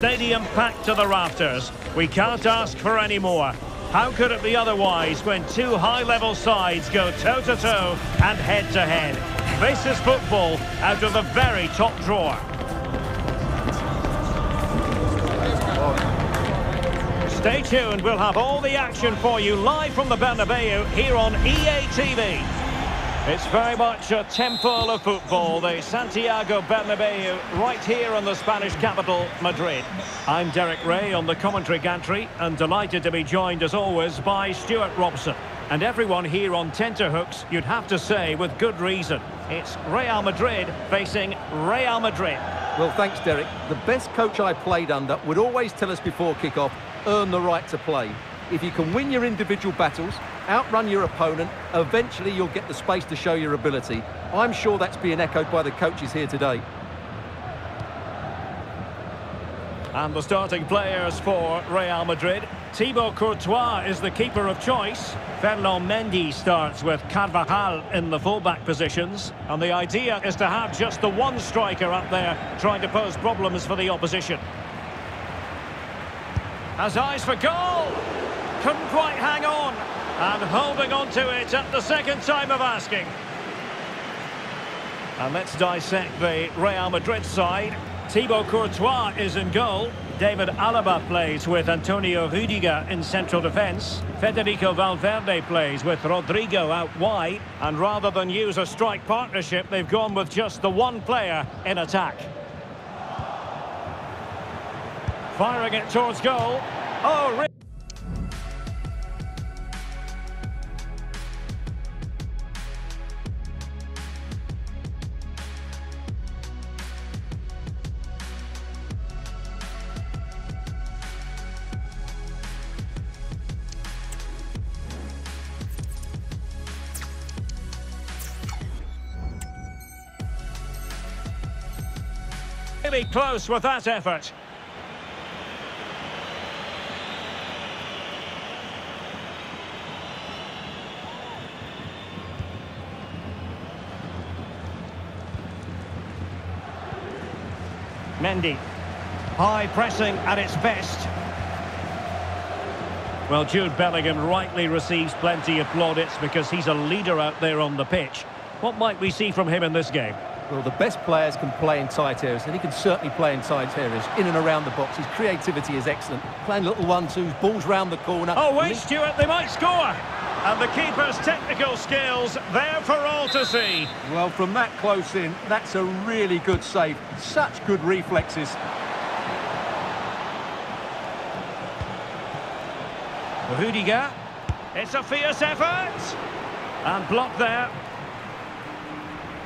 Stadium packed to the rafters. We can't ask for any more. How could it be otherwise when two high-level sides go toe-to-toe -to -toe and head-to-head? -head? This is football out of the very top drawer. Stay tuned, we'll have all the action for you live from the Bernabeu here on EA TV. It's very much a temple of football, the Santiago Bernabeu, right here in the Spanish capital, Madrid. I'm Derek Ray on the commentary gantry, and delighted to be joined, as always, by Stuart Robson. And everyone here on tenterhooks, you'd have to say, with good reason. It's Real Madrid facing Real Madrid. Well, thanks, Derek. The best coach I played under would always tell us before kick-off, earn the right to play. If you can win your individual battles, outrun your opponent, eventually you'll get the space to show your ability. I'm sure that's being echoed by the coaches here today. And the starting players for Real Madrid. Thibaut Courtois is the keeper of choice. Ferland Mendy starts with Carvajal in the fullback positions. And the idea is to have just the one striker up there trying to pose problems for the opposition. Has eyes for goal! Couldn't quite hang on. And holding on to it at the second time of asking. And let's dissect the Real Madrid side. Thibaut Courtois is in goal. David Alaba plays with Antonio Rudiger in central defence. Federico Valverde plays with Rodrygo out wide. And rather than use a strike partnership, they've gone with just the one player in attack. Firing it towards goal. Oh, Really close with that effort. Mendy. High pressing at its best. Well, Jude Bellingham rightly receives plenty of plaudits because he's a leader out there on the pitch. What might we see from him in this game? Well, the best players can play in tight areas, and he can certainly play in tight areas, in and around the box. His creativity is excellent. Playing little one-twos, balls round the corner. Oh, wait, Stuart, they might score! And the keeper's technical skills there for all to see. Well, from that close in, that's a really good save. Such good reflexes. Rudiger. It's a fierce effort. And blocked there.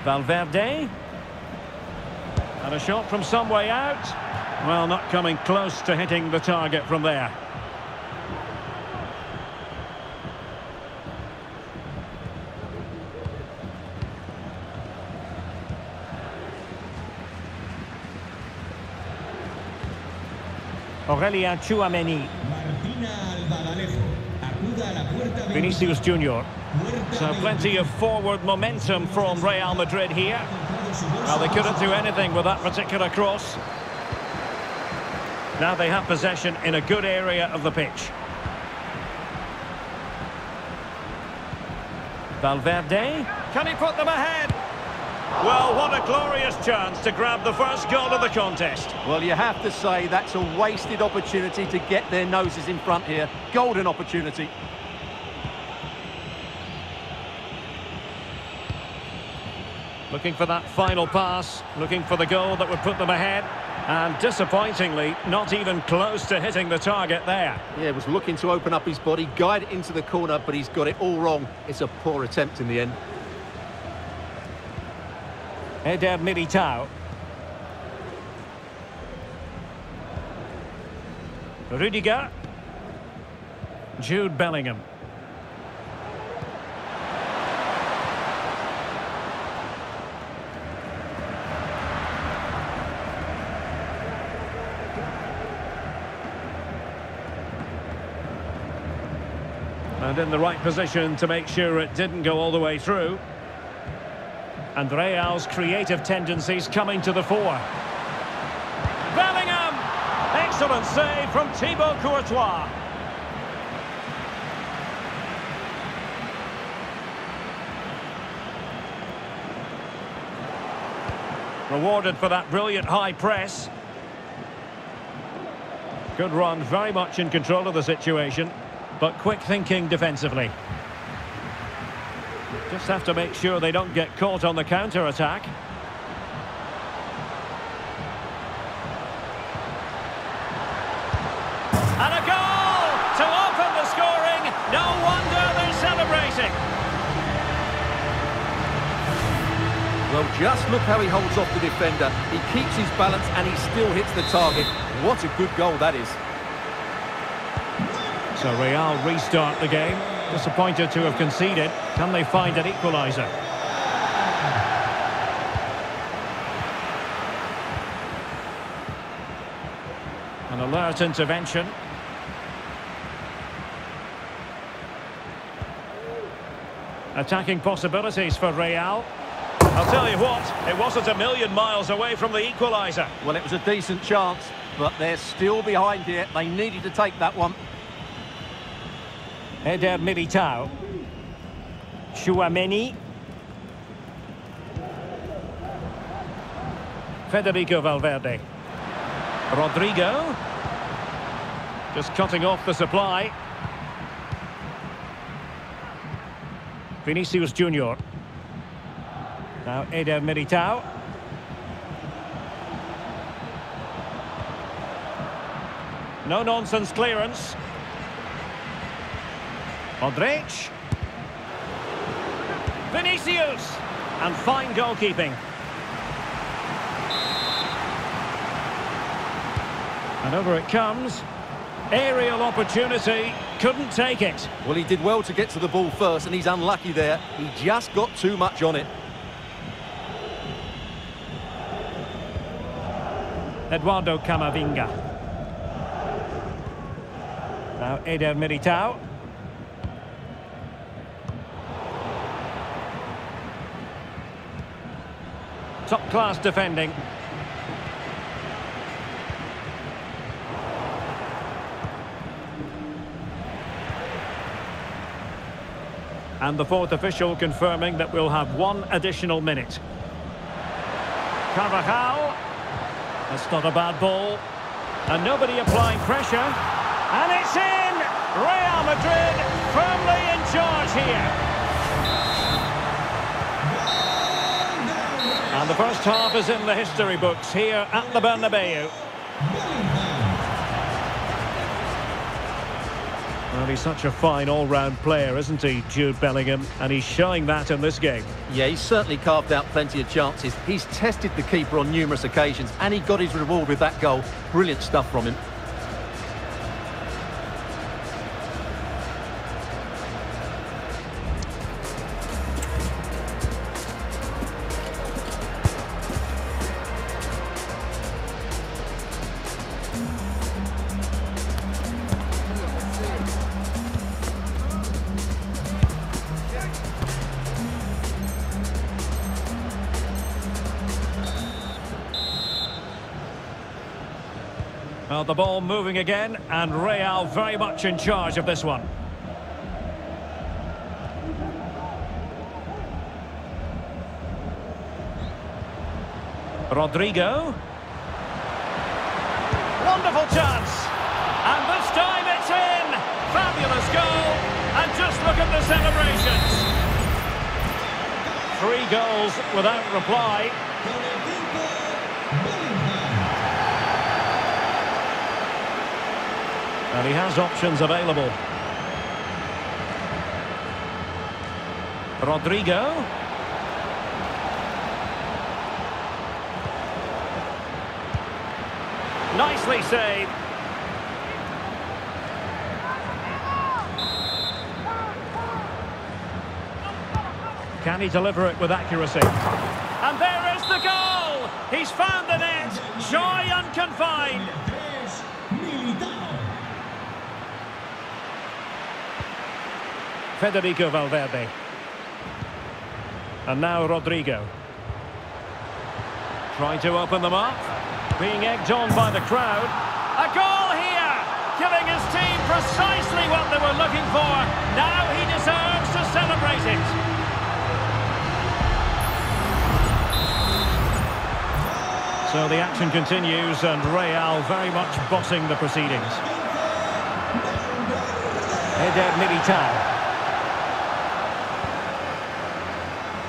Valverde. And a shot from some way out. Well, not coming close to hitting the target from there. Aurelien Tchouameni. Vinicius Junior. So plenty of forward momentum from Real Madrid here. Well, they couldn't do anything with that particular cross. Now they have possession in a good area of the pitch. Valverde. Can he put them ahead? Well, what a glorious chance to grab the first goal of the contest. Well, you have to say that's a wasted opportunity to get their noses in front here. Golden opportunity. Looking for that final pass, looking for the goal that would put them ahead. And disappointingly, not even close to hitting the target there. Yeah, he was looking to open up his body, guide it into the corner, but he's got it all wrong. It's a poor attempt in the end. Eder Militao. Rudiger. Jude Bellingham. And in the right position to make sure it didn't go all the way through. And Real's creative tendencies coming to the fore. Bellingham! Excellent save from Thibaut Courtois. Rewarded for that brilliant high press. Good run, very much in control of the situation, but quick thinking defensively. Just have to make sure they don't get caught on the counter-attack. And a goal to open the scoring. No wonder they're celebrating. Well, just look how he holds off the defender. He keeps his balance and he still hits the target. What a good goal that is. So Real restart the game. Disappointed to have conceded. Can they find an equaliser? An alert intervention. Attacking possibilities for Real. I'll tell you what, it wasn't a million miles away from the equaliser. Well, it was a decent chance, but they're still behind here. They needed to take that one. Eder Militao. Tchouameni. Federico Valverde. Rodrygo. Just cutting off the supply. Vinicius Junior. Now Eder Militao. No nonsense clearance. Modric. Vinicius. And fine goalkeeping. And over it comes. Aerial opportunity. Couldn't take it. Well, he did well to get to the ball first, and he's unlucky there. He just got too much on it. Eduardo Camavinga. Now Eder Militao. Top class defending. And the fourth official confirming that we'll have one additional minute. Carvajal. That's not a bad ball. And nobody applying pressure. And it's in! Real Madrid firmly in charge here. And the first half is in the history books here at the Bernabeu. Well, he's such a fine all-round player, isn't he, Jude Bellingham? And he's showing that in this game. Yeah, he's certainly carved out plenty of chances. He's tested the keeper on numerous occasions, and he got his reward with that goal. Brilliant stuff from him. The ball moving again, and Real very much in charge of this one. Rodrygo. Wonderful chance. And this time it's in. Fabulous goal. And just look at the celebrations. Three goals without reply. And he has options available. Rodrygo. Nicely saved. Can he deliver it with accuracy? And there is the goal! He's found the net! Joy unconfined! Federico Valverde. And now Rodrygo. Trying to open them up. Being egged on by the crowd. A goal! Here! Giving his team precisely what they were looking for. Now he deserves to celebrate it. So the action continues and Real very much bossing the proceedings. Eder Militao.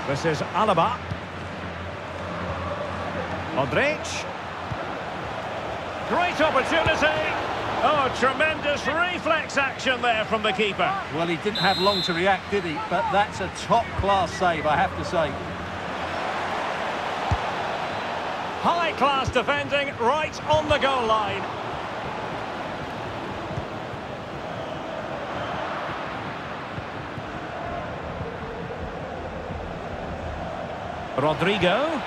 This is Alaba. Modric. Great opportunity. Oh, tremendous reflex action there from the keeper. Well, he didn't have long to react, did he? But that's a top-class save, I have to say. High-class defending right on the goal line. Rodrygo.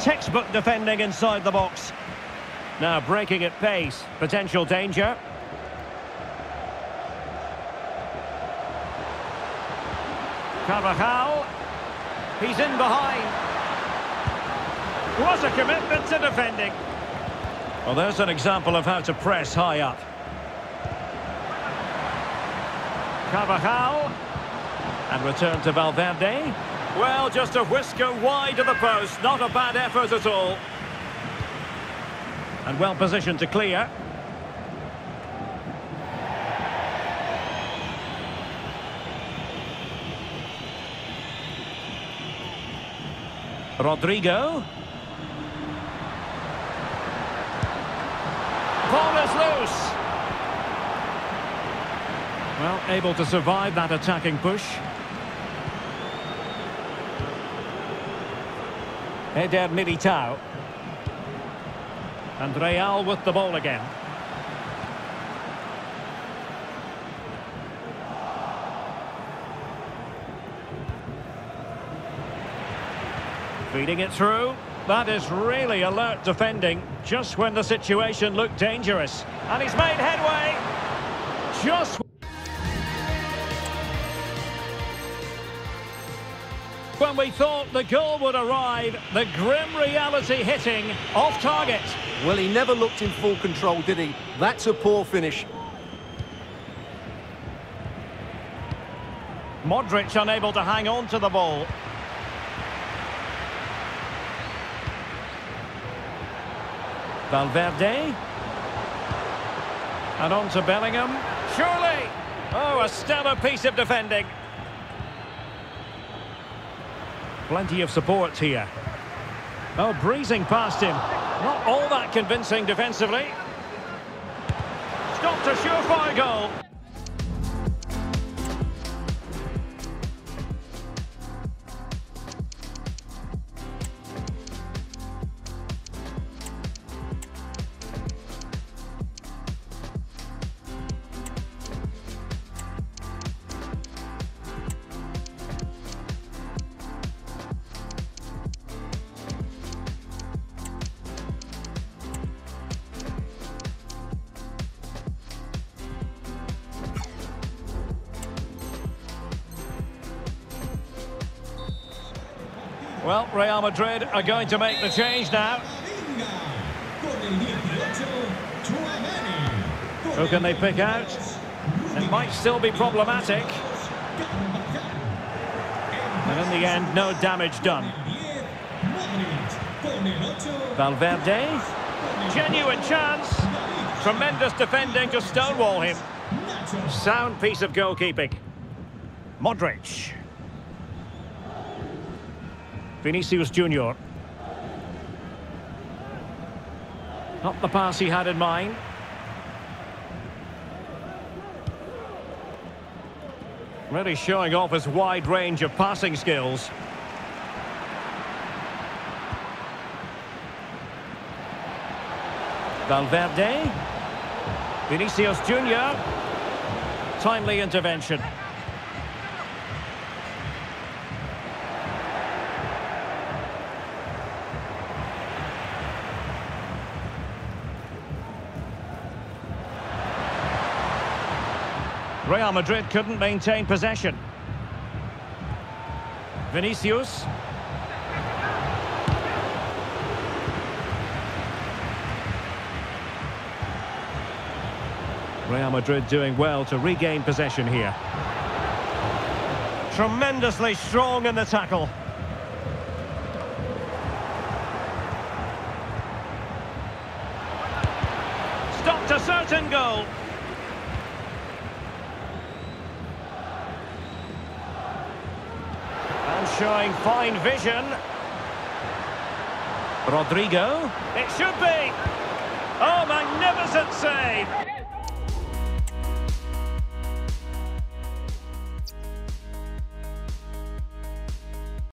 Textbook defending inside the box. Now breaking at pace. Potential danger. Carvajal. He's in behind. What a commitment to defending. Well, there's an example of how to press high up. Carvajal. And return to Valverde. Well, just a whisker wide of the post. Not a bad effort at all. And well positioned to clear. Rodrygo. Ball is loose. Well, able to survive that attacking push. Eder Militao. And Real with the ball again. Feeding it through. That is really alert defending, just when the situation looked dangerous. And he's made headway. Just... When we thought the goal would arrive, the grim reality hitting off target. Well, he never looked in full control, did he? That's a poor finish. Modric unable to hang on to the ball. Valverde. And on to Bellingham. Surely! Oh, a stellar piece of defending. Plenty of support here. Oh, breezing past him. Not all that convincing defensively. Stopped a surefire goal. Well, Real Madrid are going to make the change now. Who can they pick out? It might still be problematic. And in the end, no damage done. Valverde. Genuine chance. Tremendous defending to stonewall him. Sound piece of goalkeeping. Modric. Vinicius Junior. Not the pass he had in mind. Really showing off his wide range of passing skills. Valverde. Vinicius Junior. Timely intervention. Real Madrid couldn't maintain possession. Vinicius. Real Madrid doing well to regain possession here. Tremendously strong in the tackle. Stopped a certain goal. And showing fine vision. Rodrygo. It should be. Oh, magnificent save.